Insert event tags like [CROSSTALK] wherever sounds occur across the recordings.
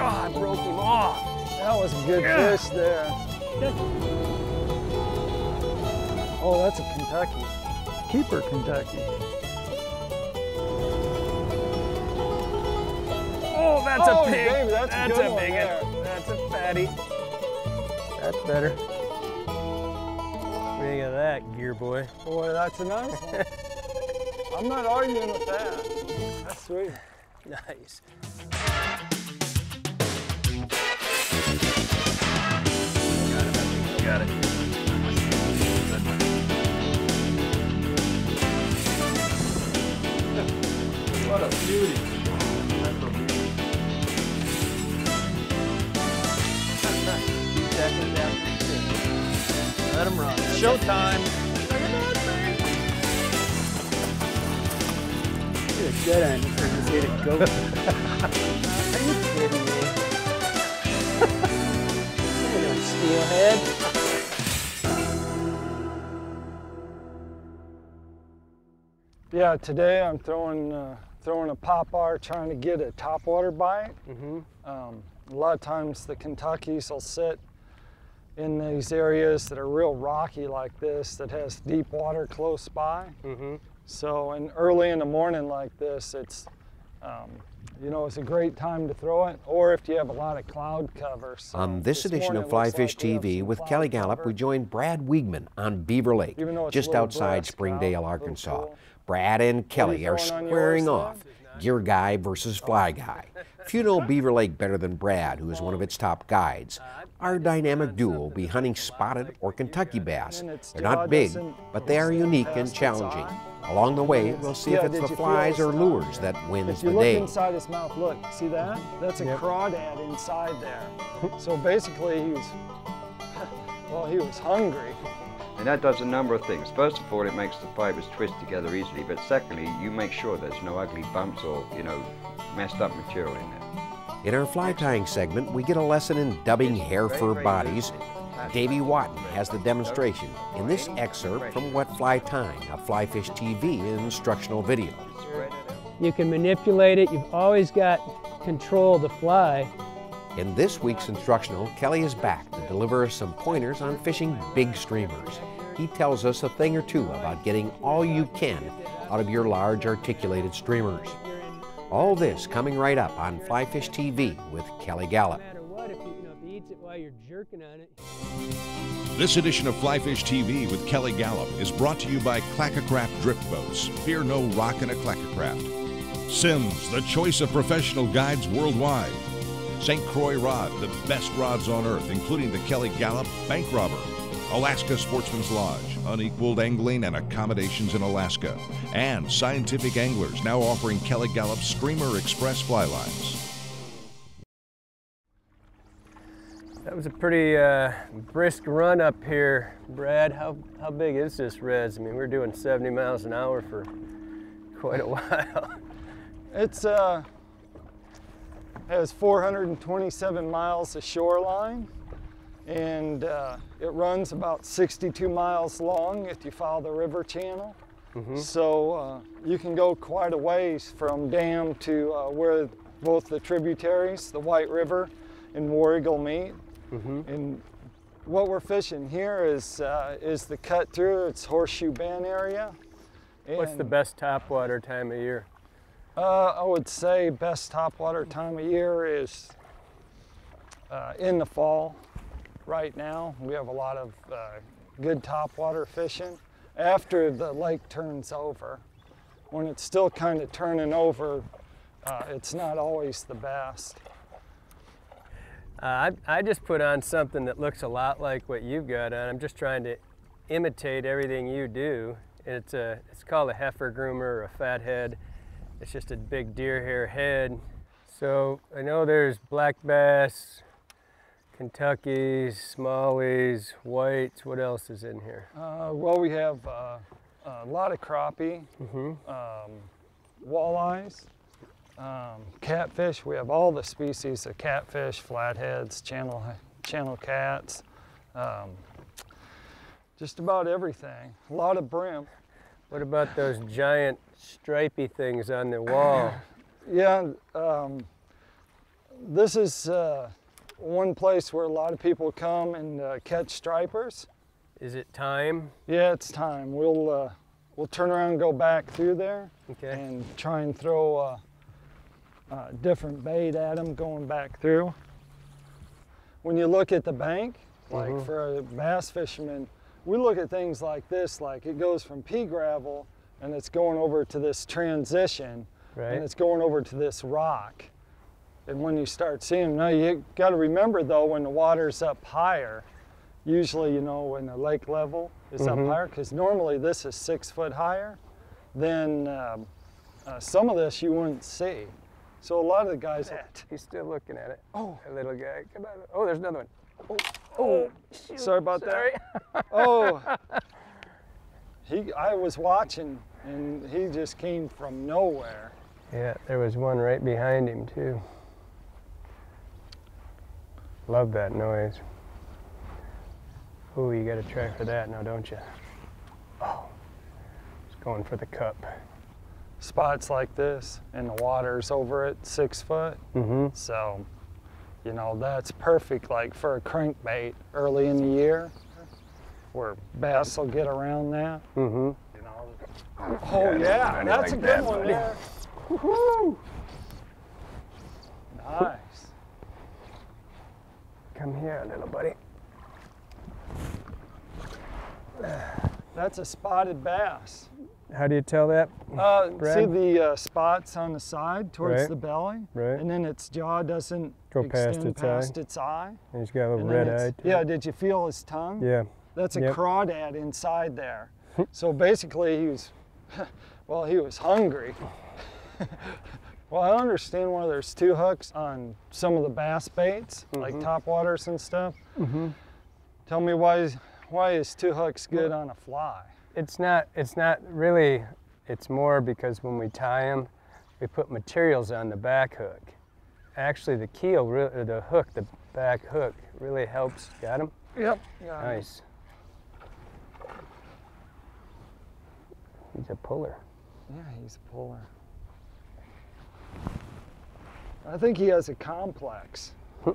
God, I broke him off. That was a good Yeah. fish there. Oh, that's a Kentucky. Keeper Kentucky. Oh, that's Oh, a pig. baby, that's a good one big one. That's a fatty. That's better. What do you think of that, gear boy? Boy, that's a nice one. [LAUGHS] I'm not arguing with that. That's sweet. Nice. Got it. What a beauty. Seconds after two. Let him run. Showtime. You're a dead end. You just hit a goat. Yeah, today I'm throwing uh, throwing a pop bar, trying to get a topwater bite. Mm-hmm. Um, a lot of times the Kentuckies will sit in these areas that are real rocky like this, that has deep water close by. Mm-hmm. So, and early in the morning like this, it's, um, you know, it's a great time to throw it. Or if you have a lot of cloud cover. So On this edition morning of it Fly Fish like TV with Kelly Galloup, cover. we joined Brad Wiegman on Beaver Lake, Even though it's a just outside breast Springdale, Arkansas. cool. Brad and Kelly are squaring off. Gear guy versus oh, fly guy. Few know Beaver Lake better than Brad, who is one of oh. its top guides. Uh, Our dynamic duo will be hunting spotted or Kentucky bass. They're not big, but they are unique and challenging. Along the way, we'll see if it's the flies or lures that wins the day. If you the look day. inside his mouth, look, see that? That's a crawdad inside there. So basically he was, [LAUGHS] well, he was hungry. And that does a number of things. First of all, it makes the fibers twist together easily, but secondly, you make sure there's no ugly bumps or, you know, messed up material in there. In our fly tying segment, we get a lesson in dubbing hair fur bodies. Davy Wotton has the demonstration in this excerpt from Wet Fly Tying, a Fly Fish TV instructional video. You can manipulate it. You've always got control of the fly. In this week's instructional, Kelly is back to deliver us some pointers on fishing big streamers. He tells us a thing or two about getting all you can out of your large articulated streamers. All this coming right up on Fly Fish TV with Kelly Galloup. No matter what, if you, you know, if he eats it while you're jerking on it. This edition of Fly Fish TV with Kelly Galloup is brought to you by Clackacraft Drift Boats. Fear no rock in a Clackacraft. Simms, the choice of professional guides worldwide. St. Croix Rod, the best rods on earth, including the Kelly Galloup Bank Robber. Alaska Sportsman's Lodge, unequaled angling and accommodations in Alaska. And Scientific Anglers, now offering Kelly Galloup Streamer Express fly lines. That was a pretty uh, brisk run up here, Brad. How, how big is this Reds? I mean, we're doing 70 miles an hour for quite a while. [LAUGHS] It's uh, has 427 miles of shoreline, and uh, it runs about 62 miles long if you follow the river channel. So uh, you can go quite a ways from dam to uh, where both the tributaries, the White River and War Eagle meet. And what we're fishing here is uh, is the cut through. It's Horseshoe Bend area. What's the And- best topwater time of year? uh, I would say best topwater time of year is uh, in the fall. Right now, we have a lot of uh, good topwater fishing. After the lake turns over, when it's still kind of turning over, uh, it's not always the best. Uh, I, I just put on something that looks a lot like what you've got on. I'm just trying to imitate everything you do. It's a it's called a heifer groomer or a fat head. It's just a big deer hair head. So I know there's black bass, Kentuckys, smallies, whites. What else is in here? Uh, well, we have uh, a lot of crappie, um, walleyes, um, catfish. We have all the species of catfish, flatheads, channel channel cats, um, just about everything. A lot of brim. What about those giant stripy things on the wall? [COUGHS] Yeah, um, this is uh, one place where a lot of people come and uh, catch stripers. Is it time? Yeah, it's time. We'll uh, we'll turn around and go back through there Okay. and try and throw uh, uh, different bait at them going back through. When you look at the bank, like Mhm. for a bass fisherman, we look at things like this, like it goes from pea gravel and it's going over to this transition Right. and it's going over to this rock. And when you start seeing, them. now you got to remember though, when the water's up higher, usually you know when the lake level is Mhm. up higher, because normally this is six foot higher, then um, uh, some of this you wouldn't see. So a lot of the guys, [LAUGHS] He's still looking at it. Oh. a little guy. Come on. Oh, there's another one. oh, shoot, sorry about sorry. that. [LAUGHS] Oh, [LAUGHS] he, I was watching and he just came from nowhere. Yeah, there was one right behind him too. Love that noise. Ooh, you gotta try for that now, don't you? Oh, it's going for the cup. Spots like this and the water's over at six foot. Mm-hmm. So, you know, that's perfect like for a crankbait early in the year where bass will get around that. Mm-hmm. You know. Oh yeah, I that's like a good that, one buddy. there. Woo-hoo. Nice. Come here, little buddy. That's a spotted bass. How do you tell that? Uh, see the uh, spots on the side towards Right. the belly, Right. and then its jaw doesn't Go past extend its eye. past its eye. And he's got a little red eye. too. Yeah, did you feel his tongue? Yeah. That's a Yep. crawdad inside there. [LAUGHS] so basically, he was, [LAUGHS] well, he was hungry. [LAUGHS] well, I understand why there's two hooks on some of the bass baits, like topwaters and stuff. Mm-hmm. Tell me why, is- why is two hooks good on a fly? It's not. It's not really. It's more because when we tie them, we put materials on the back hook. Actually, the keel, or the hook, the back hook, really helps. Got him? Yep. Nice. He's a puller. Yeah, he's a puller. I think he has a complex. [LAUGHS]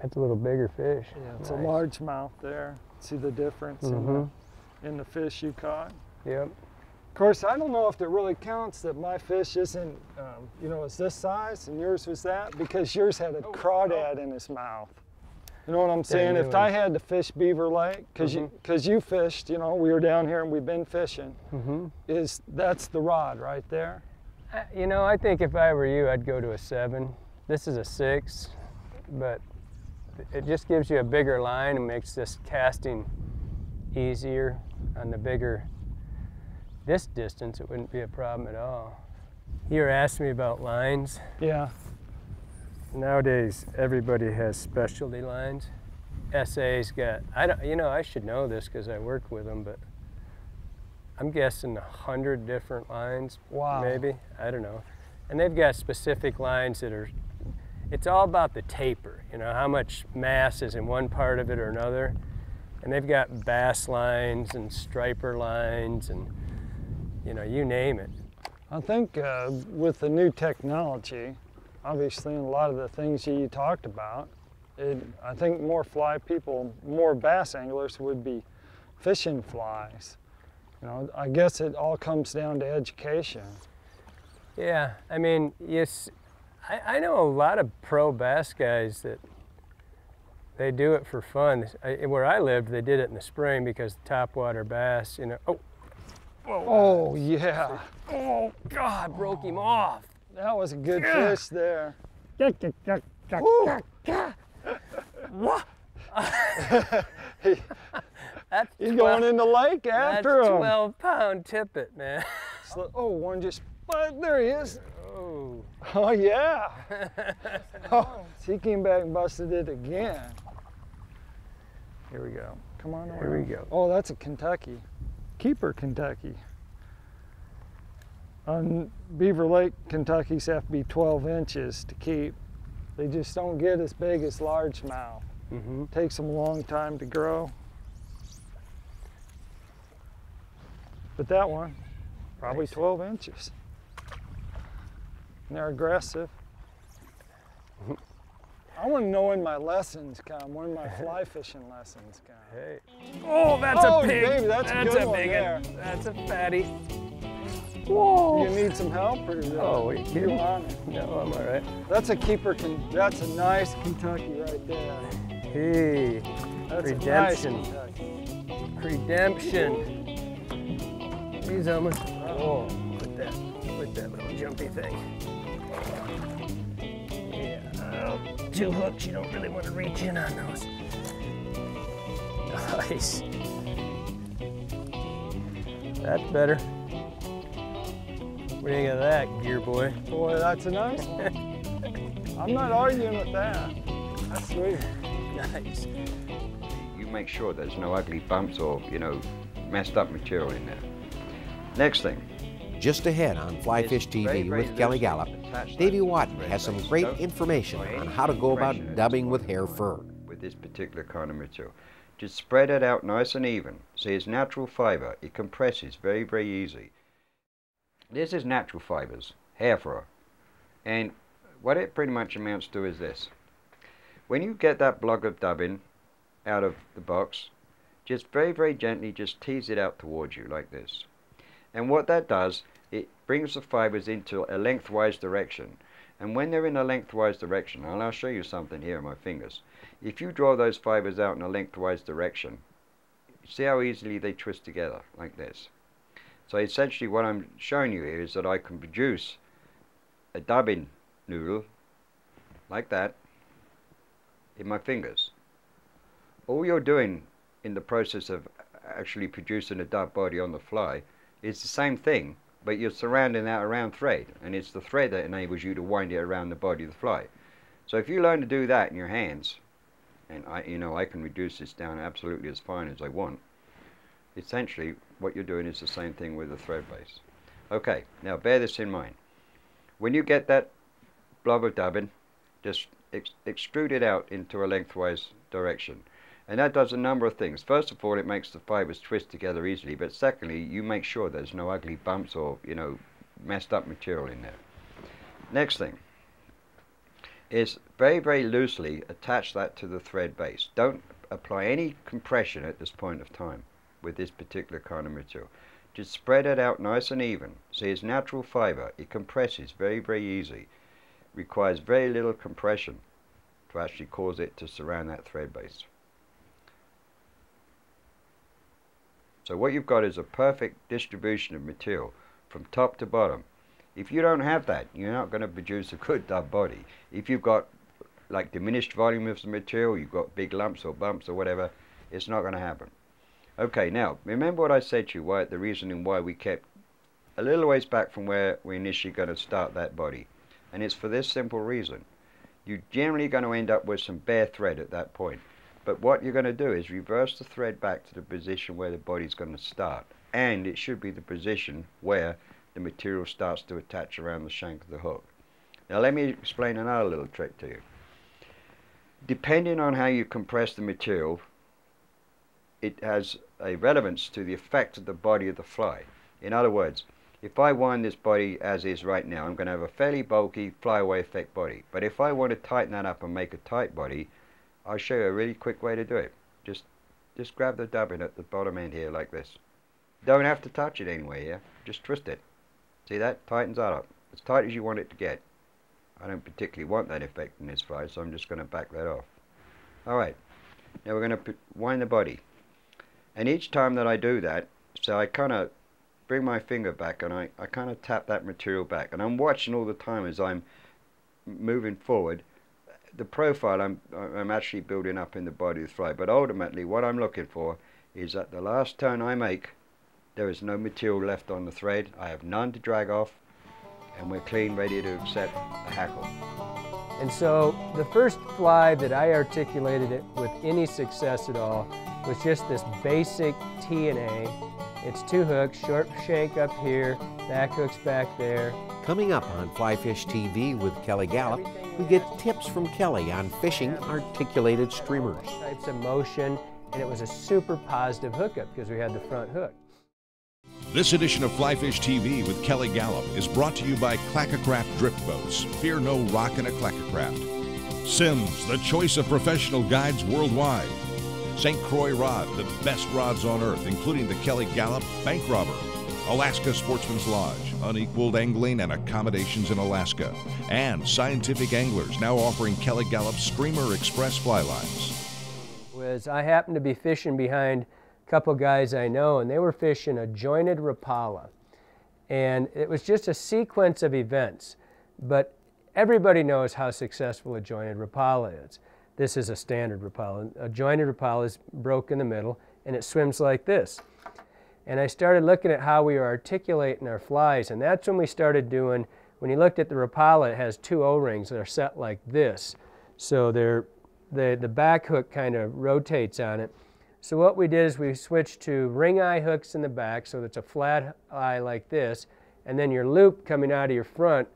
That's a little bigger fish. Yeah, it's Nice. a largemouth there. See the difference in, Mhm. the, in the fish you caught? Yep. Of course, I don't know if it really counts that my fish isn't, um, you know, is this size and yours was that because yours had a crawdad in his mouth. You know what I'm saying? new If I had to fish Beaver Lake, because you, cause you fished, you know, we were down here and we've been fishing, Mm-hmm. is that's the rod right there? You know, I think if I were you, I'd go to a seven. This is a six, but it just gives you a bigger line and makes this casting easier on the bigger. This distance, it wouldn't be a problem at all. You were asking me about lines. Yeah. Nowadays, everybody has specialty lines. SA's got, I don't, you know, I should know this because I work with them, but I'm guessing a hundred different lines, Wow. maybe. I don't know. And they've got specific lines that are, it's all about the taper, you know, how much mass is in one part of it or another. And they've got bass lines and striper lines and, you know, you name it. I think uh, with the new technology, obviously, and a lot of the things you talked about, it, I think more fly people, more bass anglers would be fishing flies. You know, I guess it all comes down to education. Yeah, I mean, yes, I, I know a lot of pro bass guys that they do it for fun. I, where I lived, they did it in the spring because topwater bass, you know. Oh, Oh yeah, oh God, broke him off. that was a good Yeah. fish there. That's He's 12 going in the lake That's after him. 12 pound tippet, man. [LAUGHS] Oh, one just, but there he is. Oh, Oh yeah. [LAUGHS] oh, he came back and busted it again. Here we go. Come on over. Here we go. Oh, that's a Kentucky. Keeper Kentucky. On Beaver Lake, Kentuckies have to be 12 inches to keep. They just don't get as big as largemouth. mm-hmm. Takes them a long time to grow. But that one, probably 12 inches. And they're aggressive. [LAUGHS] I want to know when my lessons come, when my [LAUGHS] fly fishing lessons come. Hey. Oh, that's Oh, a pig. baby, that's a good a one big there. That's a fatty. Whoa. You need some help or uh, Oh, wait, you kidding? on it? No, I'm all right. That's a keeper. Can, that's a nice Kentucky right there. Hey, That's Redemption. a nice Kentucky. redemption. He's almost. Oh, put that, put that little jumpy thing. Yeah, oh, two hooks. You don't really want to reach in on those. [LAUGHS] Nice. That's better. What do you think of that, gear boy? Boy, that's a nice one. [LAUGHS] I'm not arguing with that. That's sweet. Nice. You make sure there's no ugly bumps or, you know, messed up material in there. Next thing. Just ahead on Flyfish TV with Kelly Galloup, Davy to Wotton has some great information on how to go about dubbing with hair fur. With this particular kind of material. Just spread it out nice and even. See, it's natural fiber. It compresses very, very easy. This is natural fibers, hair fur. And what it pretty much amounts to is this. When you get that block of dubbing out of the box, just very, very gently just tease it out towards you like this. And what that does, it brings the fibers into a lengthwise direction. And when they're in a lengthwise direction, and I'll show you something here on my fingers. If you draw those fibers out in a lengthwise direction, see how easily they twist together like this. So essentially what I'm showing you here is that I can produce a dubbing noodle like that in my fingers. All you're doing in the process of actually producing a dub body on the fly is the same thing, but you're surrounding that around thread, and it's the thread that enables you to wind it around the body of the fly. So if you learn to do that in your hands, and I, you know, I can reduce this down absolutely as fine as I want. Essentially, what you're doing is the same thing with the thread base. Okay, now bear this in mind. When you get that blob of dubbing, just ex extrude it out into a lengthwise direction. And that does a number of things. First of all, it makes the fibers twist together easily, but secondly, you make sure there's no ugly bumps or, you know, messed up material in there. Next thing is very, very loosely attach that to the thread base. Don't apply any compression at this point of time with this particular kind of material. Just spread it out nice and even. See, it's natural fiber. It compresses very, very easy. Requires very little compression to actually cause it to surround that thread base. So what you've got is a perfect distribution of material from top to bottom. If you don't have that, you're not going to produce a good dub body. If you've got like diminished volume of the material, you've got big lumps or bumps or whatever, it's not going to happen. Okay, now, remember what I said to you, why, the reasoning why we kept a little ways back from where we're initially going to start that body. And it's for this simple reason. You're generally going to end up with some bare thread at that point. But what you're going to do is reverse the thread back to the position where the body's going to start. And it should be the position where the material starts to attach around the shank of the hook. Now let me explain another little trick to you. Depending on how you compress the material, it has a relevance to the effect of the body of the fly. In other words, if I wind this body as is right now, I'm going to have a fairly bulky flyaway effect body. But if I want to tighten that up and make a tight body, I'll show you a really quick way to do it. Just, just grab the dubbing at the bottom end here like this. Don't have to touch it anywhere here, just twist it. See that? Tightens that up. As tight as you want it to get. I don't particularly want that effect in this fly, so I'm just going to back that off. Alright, now we're going to wind the body. And each time that I do that, so I kind of bring my finger back and I, I kind of tap that material back. And I'm watching all the time as I'm moving forward the profile I'm, I'm actually building up in the body of the fly. But ultimately what I'm looking for is that the last turn I make, there is no material left on the thread. I have none to drag off and we're clean, ready to accept a hackle. And so the first fly that I articulated it with any success at all was just this basic T and A. It's two hooks, short shank up here, back hooks back there. Coming up on Flyfish TV with Kelly Galloup, we get tips from Kelly on fishing articulated streamers. Types of motion, and it was a super positive hookup because we had the front hook. This edition of Flyfish TV with Kelly Galloup is brought to you by Clackacraft Drift Boats. Fear no rock in a Clackacraft. Simms, the choice of professional guides worldwide. St. Croix Rod, the best rods on earth, including the Kelly Galloup Bank Robber. Alaska Sportsman's Lodge, unequaled angling and accommodations in Alaska. And Scientific Anglers, now offering Kelly Galloup Streamer Express fly lines. Was I happened to be fishing behind a couple guys I know, and they were fishing a jointed Rapala. And it was just a sequence of events. But everybody knows how successful a jointed Rapala is. This is a standard Rapala. A jointed Rapala is broke in the middle, and it swims like this. And I started looking at how we were articulating our flies, and that's when we started doing, when you looked at the Rapala, it has two O-rings that are set like this. So they're, the, the back hook kind of rotates on it. So what we did is we switched to ring eye hooks in the back, so it's a flat eye like this, and then your loop coming out of your front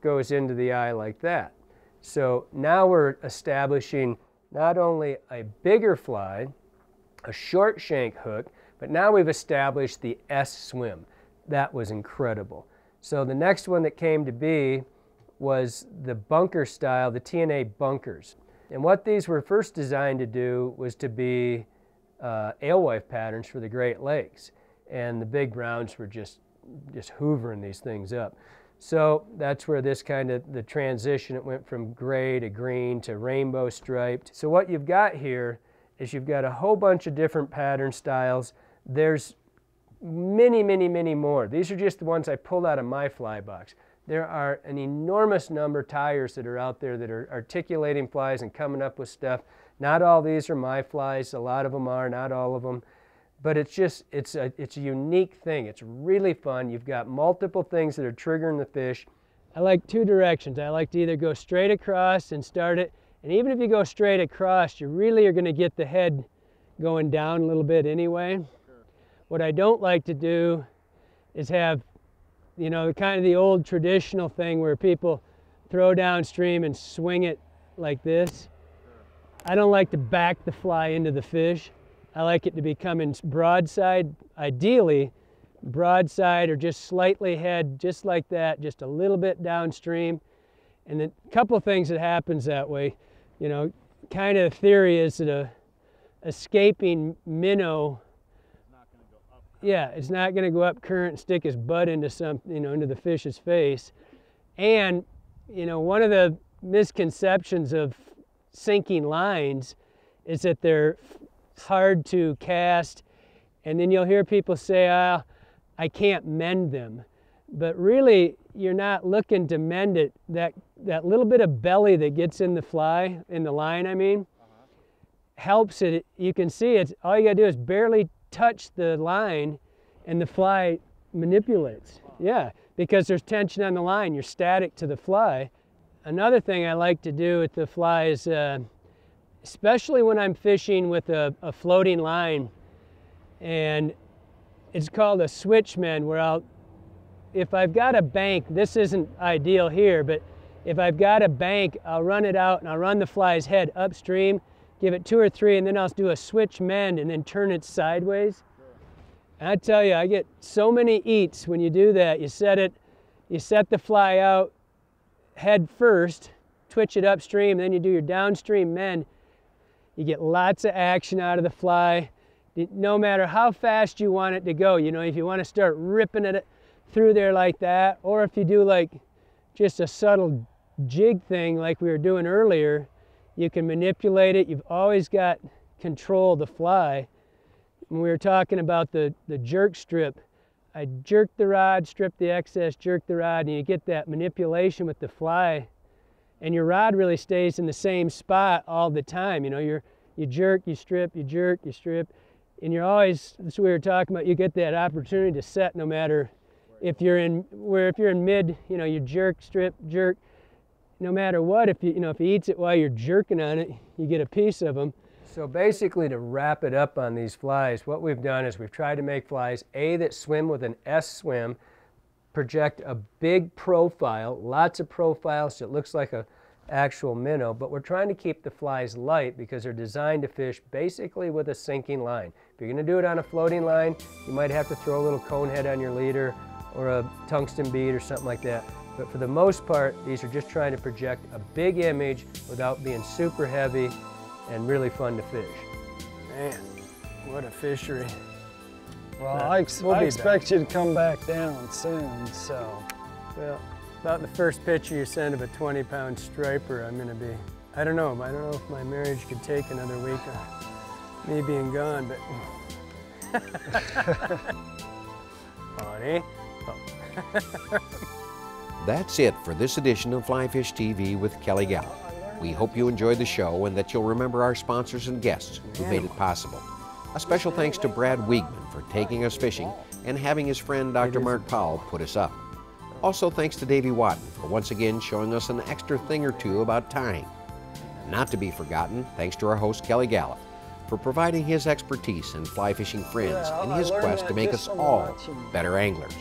goes into the eye like that. So now we're establishing not only a bigger fly, a short shank hook, but now we've established the S swim. That was incredible. So the next one that came to be was the bunker style, the TNA bunkers. And what these were first designed to do was to be uh, alewife patterns for the Great Lakes. And the big browns were just, just hoovering these things up. So that's where this kind of, the transition, it went from gray to green to rainbow striped. So what you've got here is you've got a whole bunch of different pattern styles. There's many, many, many more. These are just the ones I pulled out of my fly box. There are an enormous number of tyers that are out there that are articulating flies and coming up with stuff. Not all these are my flies. A lot of them are, not all of them but it's just it's a it's a unique thing. It's really fun. You've got multiple things that are triggering the fish. I like two directions. I like to either go straight across and start it and even if you go straight across you really are going to get the head going down a little bit anyway. Sure. what i don't like to do is have you know the kind of the old traditional thing where people throw downstream and swing it like this. Sure. i don't like to back the fly into the fish I like it to be coming broadside, ideally broadside or just slightly head, just like that, just a little bit downstream. And then a couple things that happens that way, you know, kind of theory is that a escaping minnow, yeah, it's not going to go up current and stick his butt into some, you know, into the fish's face. And, you know, one of the misconceptions of sinking lines is that they're hard to cast. And then you'll hear people say, oh, I can't mend them. But really, you're not looking to mend it. That, that little bit of belly that gets in the fly, in the line, I mean, helps it. You can see it. All you got to do is barely touch the line and the fly manipulates. Yeah, because there's tension on the line. You're static to the fly. Another thing I like to do with the fly is uh, especially when I'm fishing with a, a floating line. And it's called a switch mend where I'll, if I've got a bank, this isn't ideal here, but if I've got a bank, I'll run it out and I'll run the fly's head upstream, give it two or three, and then I'll do a switch mend and then turn it sideways. And I tell you, I get so many eats when you do that. You set it, you set the fly out head first, twitch it upstream, then you do your downstream mend. You get lots of action out of the fly, no matter how fast you want it to go. You know, if you want to start ripping it uh, through there like that, or if you do like just a subtle jig thing like we were doing earlier, you can manipulate it. You've always got control of the fly. When we were talking about the, the jerk strip, I jerk the rod, strip the excess, jerk the rod, and you get that manipulation with the fly and your rod really stays in the same spot all the time. You know, you're, you jerk, you strip, you jerk, you strip, and you're always, that's what we were talking about, you get that opportunity to set no matter if you're in, where if you're in mid, you know, you jerk, strip, jerk, no matter what, if you, you know, if he eats it while you're jerking on it, you get a piece of them. So basically to wrap it up on these flies, what we've done is we've tried to make flies, A, that swim with an S swim, project a big profile, lots of profiles, so it looks like a actual minnow, but we're trying to keep the flies light because they're designed to fish basically with a sinking line. If you're going to do it on a floating line, you might have to throw a little cone head on your leader or a tungsten bead or something like that. But for the most part, these are just trying to project a big image without being super heavy and really fun to fish. Man, what a fishery. Well, But I, ex- we'll I be expect you to come back down soon, so. Well, about the first picture you send of a 20 pound striper, I'm gonna be, I don't know, I don't know if my marriage could take another week of me being gone, but. [LAUGHS] Honey. Oh. [LAUGHS] That's it for this edition of Fly Fish TV with Kelly Galloup. We hope you enjoyed the show and that you'll remember our sponsors and guests who made it possible. A special thanks to Brad Wiegman for taking us fishing and having his friend Dr. Mark Powell put us up. Also thanks to Davy Wotton for once again showing us an extra thing or two about tying. Not to be forgotten, thanks to our host Kelly Galloup for providing his expertise and fly fishing friends in his quest to make us all better anglers.